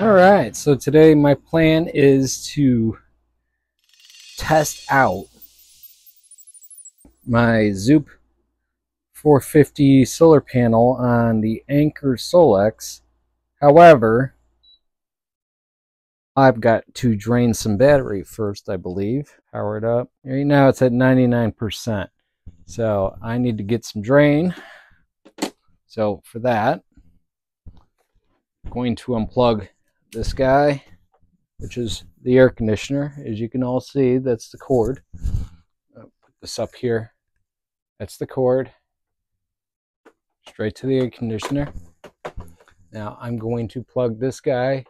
All right, so today my plan is to test out my Zoop 450 solar panel on the Anker Solix. However, I've got to drain some battery first, I believe. Power it up. Right now it's at 99%. So I need to get some drain. So for that, I'm going to unplug this guy, which is the air conditioner. As you can all see, that's the cord. I'll put this up here. That's the cord. Straight to the air conditioner. Now I'm going to plug this guy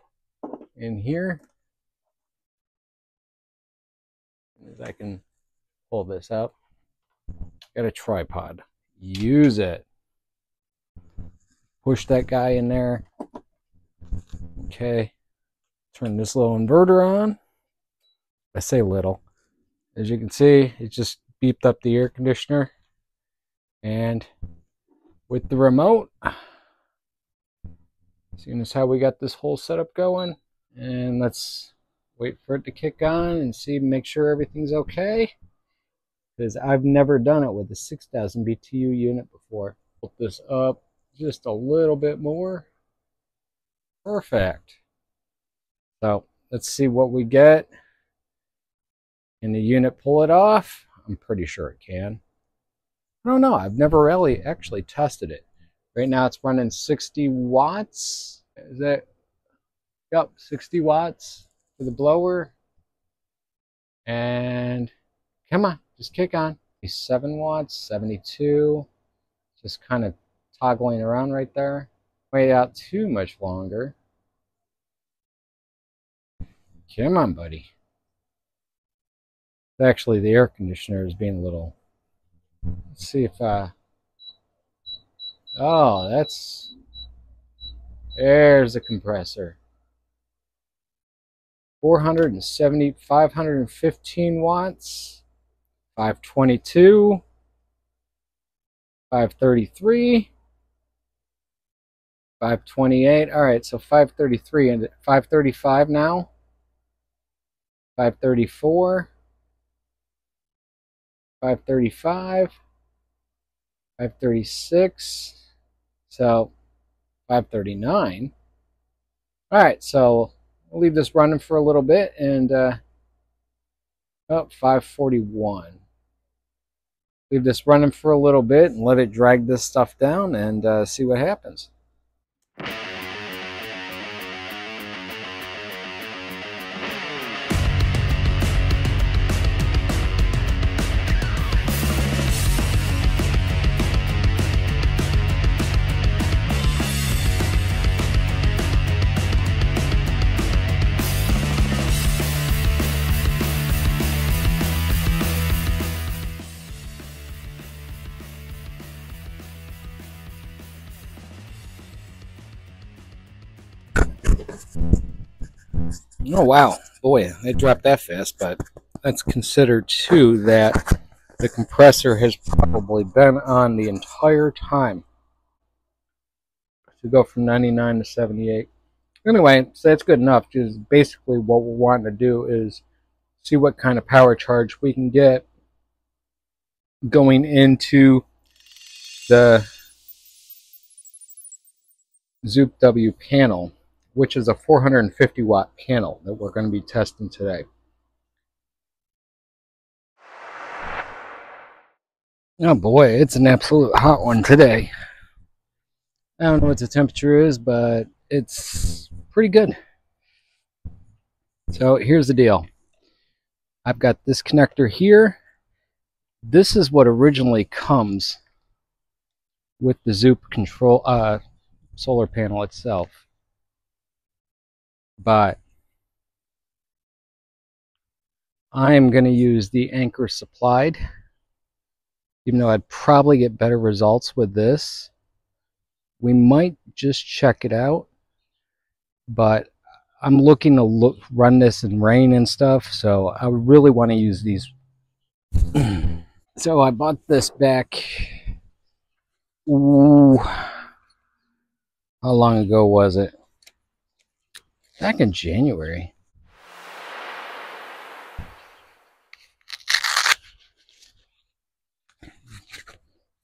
in here. As I can pull this up. Got a tripod. Use it. Push that guy in there. Okay. Turn this little inverter on. I say little. As you can see, it just beeped up the air conditioner. And with the remote, seeing as how we got this whole setup going. And let's wait for it to kick on and see, make sure everything's okay. Because I've never done it with a 6000 BTU unit before. Put this up just a little bit more. Perfect. So let's see what we get. Can the unit pull it off? I'm pretty sure it can. I don't know. I've never really actually tested it. Right now it's running 60 watts. Is that? Yep, 60 watts for the blower. And come on, just kick on. 7 watts, 72. Just kind of toggling around right there. Wait out too much longer. Come on, buddy. Actually, the air conditioner is being a little... Let's see if... Uh... Oh, that's... There's a compressor. 470, 515 watts, 522, 533, 528. All right, so 533 and 535 now. 534. 535. 536. So 539. All right, so we'll leave this running for a little bit and uh, oh, 541 leave this running for a little bit and let it drag this stuff down and uh, see what happens you Oh, wow. Boy, it dropped that fast, but let's consider, too, that the compressor has probably been on the entire time to go from 99 to 78. Anyway, so that's good enough. Just basically what we're wanting to do is see what kind of power charge we can get going into the ZoupW panel which is a 450 watt panel that we're going to be testing today. Oh boy, it's an absolute hot one today. I don't know what the temperature is, but it's pretty good. So here's the deal. I've got this connector here. This is what originally comes with the Zoop control uh, solar panel itself but I'm going to use the Anker supplied. Even though I'd probably get better results with this we might just check it out but I'm looking to look run this in rain and stuff so I really want to use these. So I bought this back ooh, how long ago was it back in January.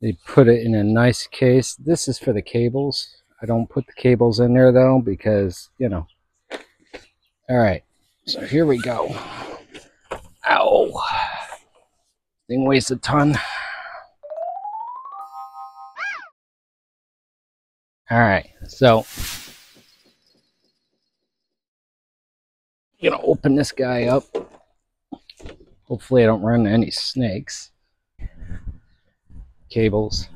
They put it in a nice case. This is for the cables. I don't put the cables in there though because, you know. All right, so here we go. Ow. Thing weighs a ton. All right, so gonna open this guy up. Hopefully I don't run any snakes. Cables.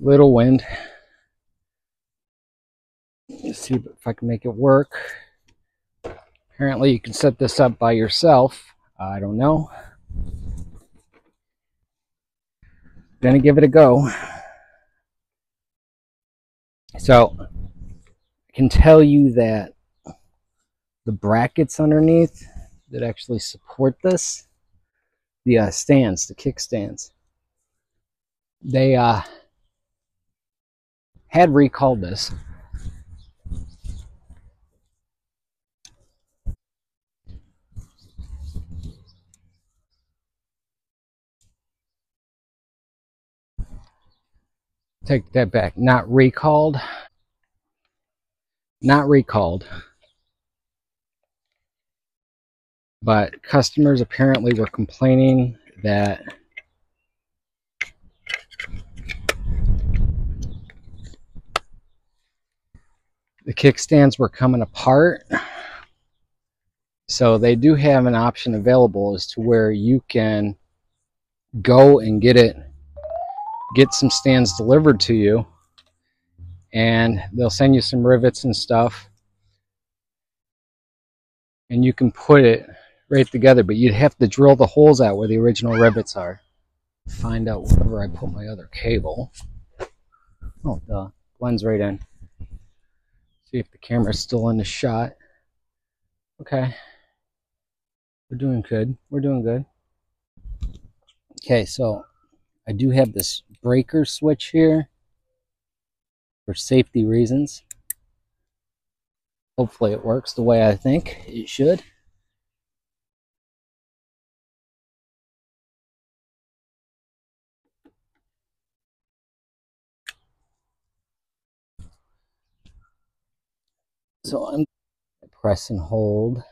Little wind. Let's see if I can make it work. Apparently you can set this up by yourself. I don't know. Gonna give it a go. So I can tell you that the brackets underneath that actually support this, the uh, stands, the kickstands, they uh, had recalled this. Take that back. Not recalled. Not recalled. But customers apparently were complaining that the kickstands were coming apart. So they do have an option available as to where you can go and get it get some stands delivered to you and they'll send you some rivets and stuff. And you can put it right together but you'd have to drill the holes out where the original rivets are. Find out wherever I put my other cable. Oh the blends right in. See if the camera's still in the shot. Okay. We're doing good. We're doing good. Okay so I do have this breaker switch here for safety reasons. Hopefully it works the way I think it should. So I'm press and hold.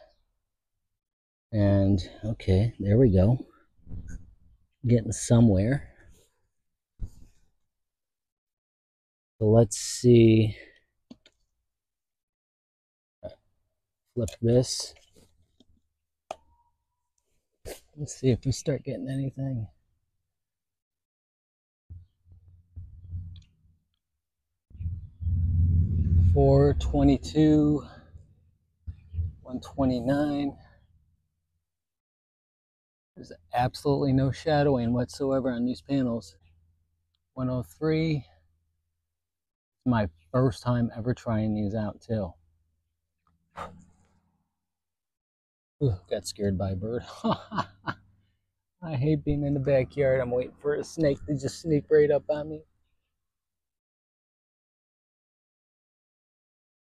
And okay, there we go. Getting somewhere. So let's see. Flip this. Let's see if we start getting anything. Four twenty-two, one twenty-nine. There's absolutely no shadowing whatsoever on these panels. 103 my first time ever trying these out too. Ooh, got scared by a bird. I hate being in the backyard. I'm waiting for a snake to just sneak right up on me.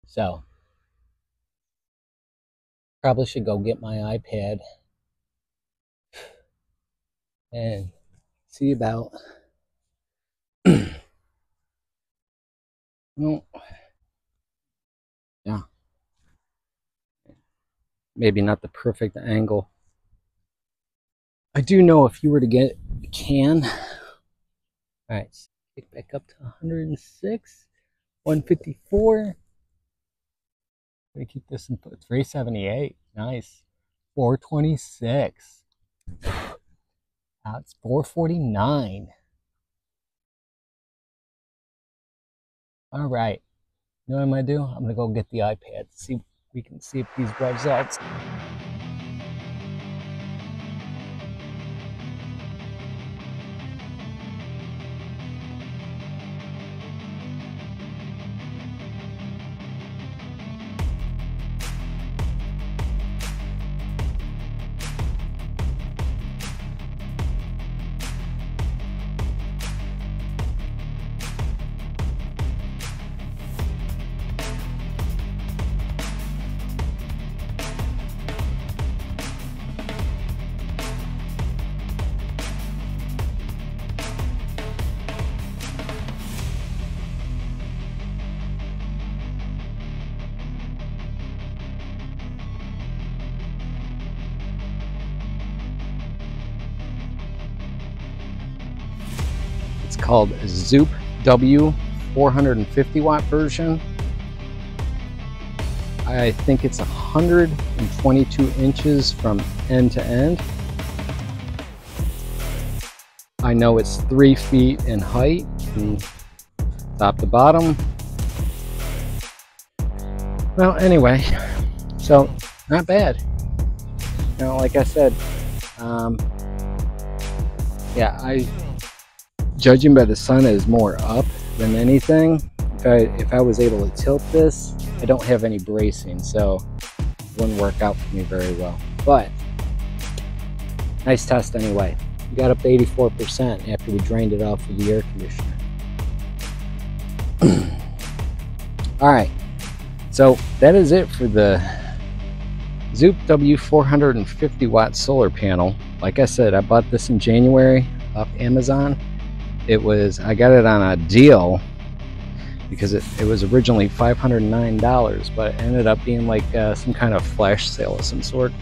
So, probably should go get my iPad and see about Well, yeah. Maybe not the perfect angle. I do know if you were to get can, all right, kick back up to 106, 154. We keep this in 378. Nice. 426. That's 449. All right. You know what I'm going to do? I'm going to go get the iPad, see we can see if these results. Called Zoop W 450 watt version. I think it's 122 inches from end to end. I know it's three feet in height from top to bottom. Well, anyway, so not bad. You know, like I said, um, yeah, I judging by the sun is more up than anything. If I if I was able to tilt this, I don't have any bracing, so it wouldn't work out for me very well. But nice test anyway. We got up to 84% after we drained it off of the air conditioner. All right, so that is it for the Zoop W450 watt solar panel. Like I said, I bought this in January off Amazon. It was, I got it on a deal because it, it was originally $509, but it ended up being like uh, some kind of flash sale of some sort.